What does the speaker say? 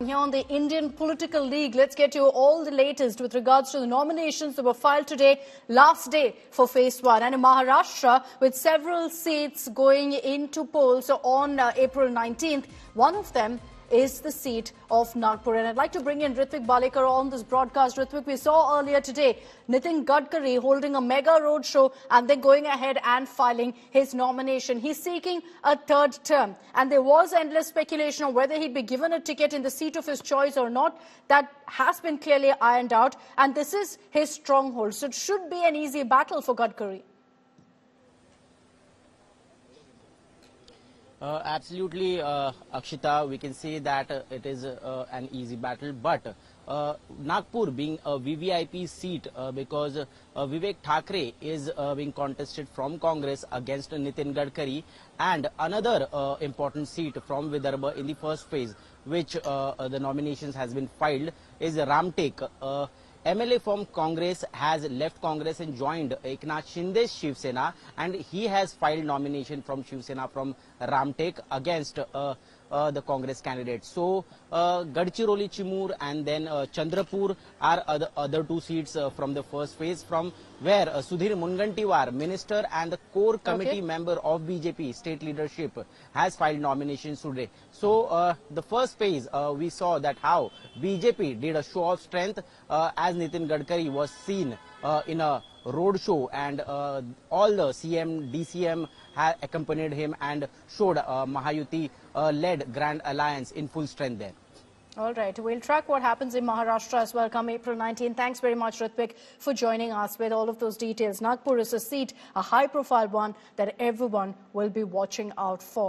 Here on the Indian Political League, let's get you all the latest with regards to the nominations that were filed today, last day for phase one. And in Maharashtra, with several seats going into polls on uh, April 19th, one of them is the seat of Nagpur. And I'd like to bring in Ritwik Balekar on this broadcast. Ritwik, we saw earlier today Nitin Gadkari holding a mega roadshow and then going ahead and filing his nomination. He's seeking a third term. And there was endless speculation on whether he'd be given a ticket in the seat of his choice or not. That has been clearly ironed out. And this is his stronghold. So it should be an easy battle for Gadkari. Uh, absolutely, uh, Akshita. We can say that uh, it is uh, an easy battle, but uh, Nagpur being a VVIP seat uh, because Vikas Thakre is being contested from Congress against Nitin Gadkari, and another important seat from Vidarbha in the first phase, which the nominations has been filed, is Ramtek. MLA from Congress has left Congress and joined Eknath Shinde's Shiv Sena and he has filed nomination from Shiv Sena from Ramtek against uh, the Congress candidates. So uh, Gadchiroli Chimur and then uh, Chandrapur are other, other two seats uh, from the first phase from where uh, Sudhir Mungantiwar, minister and the core committee okay. member of BJP state leadership has filed nominations today. So uh, the first phase uh, we saw that how BJP did a show of strength uh, as Nitin Gadkari was seen uh, in a road show and uh, all the CM, DCM accompanied him and showed uh, Mahayuti uh, led Grand Alliance in full strength there. All right, we'll track what happens in Maharashtra as well come April 19. Thanks very much, Ritwik, for joining us with all of those details. Nagpur is a seat, a high-profile one that everyone will be watching out for.